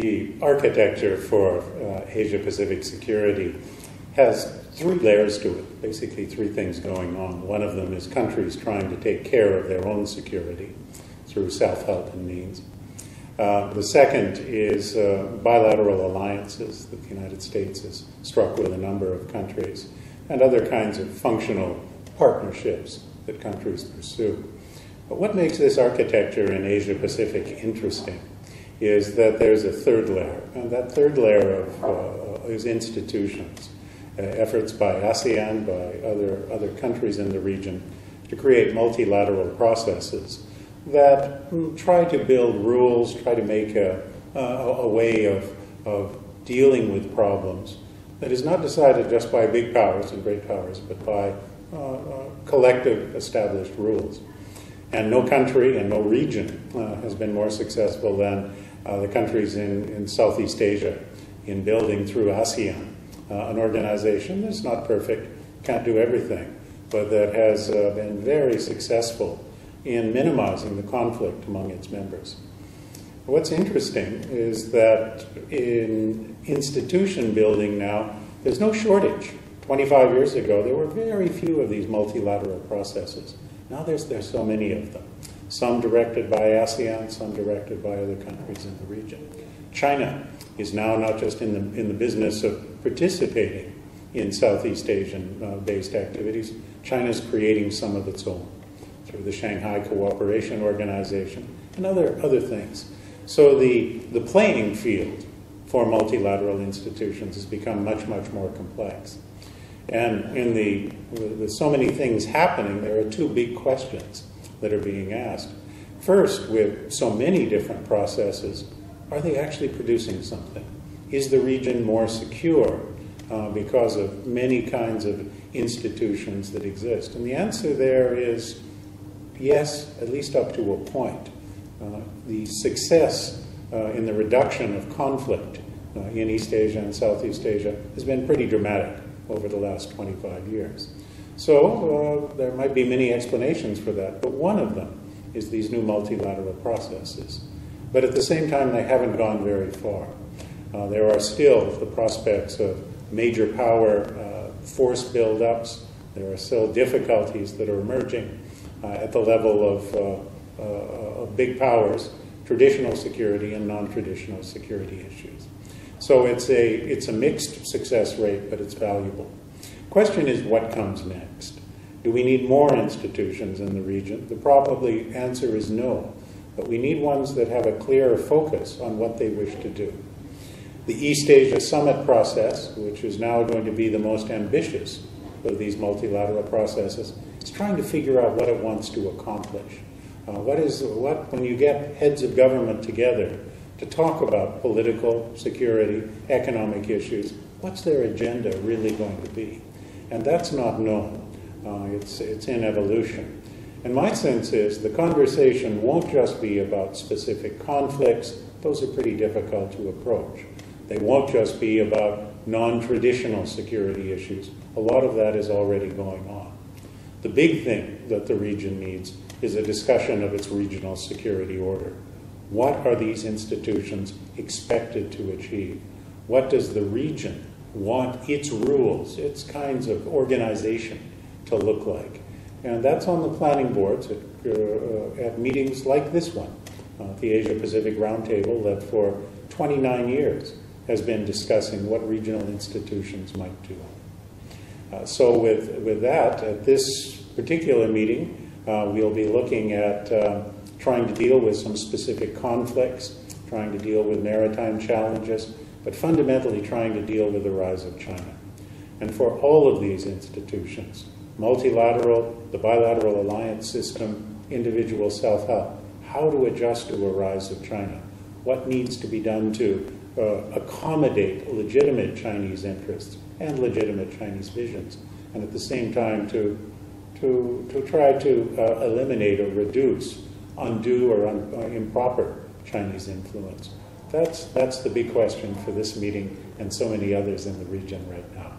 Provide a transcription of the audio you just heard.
the architecture for uh, Asia Pacific security has three layers to it, basically, three things going on. One of them is countries trying to take care of their own security through self help and means. Uh, the second is uh, bilateral alliances that the United States has struck with a number of countries, and other kinds of functional partnerships that countries pursue. But what makes this architecture in Asia Pacific interesting is that there's a third layer, and that third layer of, uh, is institutions. Uh, efforts by ASEAN, by other, other countries in the region, to create multilateral processes that try to build rules, try to make a, a, a way of, of dealing with problems that is not decided just by big powers and great powers, but by uh, uh, collective established rules. And no country and no region uh, has been more successful than uh, the countries in, in Southeast Asia in building through ASEAN uh, an organization that's not perfect, can't do everything, but that has uh, been very successful in minimizing the conflict among its members. What's interesting is that in institution building now, there's no shortage. 25 years ago, there were very few of these multilateral processes. Now there's, there's so many of them. Some directed by ASEAN, some directed by other countries in the region. China is now not just in the, in the business of participating in Southeast Asian uh, based activities, China's creating some of its own through the Shanghai Cooperation Organization and other, other things. So the, the playing field for multilateral institutions has become much, much more complex. And in the, with so many things happening, there are two big questions that are being asked. First, with so many different processes, are they actually producing something? Is the region more secure uh, because of many kinds of institutions that exist? And the answer there is yes, at least up to a point. Uh, the success uh, in the reduction of conflict uh, in East Asia and Southeast Asia has been pretty dramatic over the last 25 years. So uh, there might be many explanations for that, but one of them is these new multilateral processes. But at the same time, they haven't gone very far. Uh, there are still the prospects of major power uh, force buildups. There are still difficulties that are emerging uh, at the level of, uh, uh, of big powers, traditional security and non-traditional security issues. So it's a, it's a mixed success rate, but it's valuable. Question is what comes next? Do we need more institutions in the region? The probably answer is no but we need ones that have a clear focus on what they wish to do. The East Asia Summit process, which is now going to be the most ambitious of these multilateral processes, is trying to figure out what it wants to accomplish. Uh, what is what when you get heads of government together to talk about political, security, economic issues? What's their agenda really going to be? And that's not known. Uh, it's it's in evolution. And my sense is the conversation won't just be about specific conflicts, those are pretty difficult to approach. They won't just be about non traditional security issues. A lot of that is already going on. The big thing that the region needs is a discussion of its regional security order. What are these institutions expected to achieve? What does the region want its rules, its kinds of organization to look like? And that's on the planning boards at, uh, at meetings like this one, uh, the Asia Pacific Roundtable, that for 29 years has been discussing what regional institutions might do. Uh, so, with, with that, at this particular meeting, uh, we'll be looking at uh, trying to deal with some specific conflicts, trying to deal with maritime challenges, but fundamentally trying to deal with the rise of China. And for all of these institutions, multilateral, the bilateral alliance system, individual self help. How to adjust to a rise of China? What needs to be done to uh, accommodate legitimate Chinese interests and legitimate Chinese visions, and at the same time to, to, to try to uh, eliminate or reduce undue or un, uh, improper Chinese influence? That's, that's the big question for this meeting and so many others in the region right now.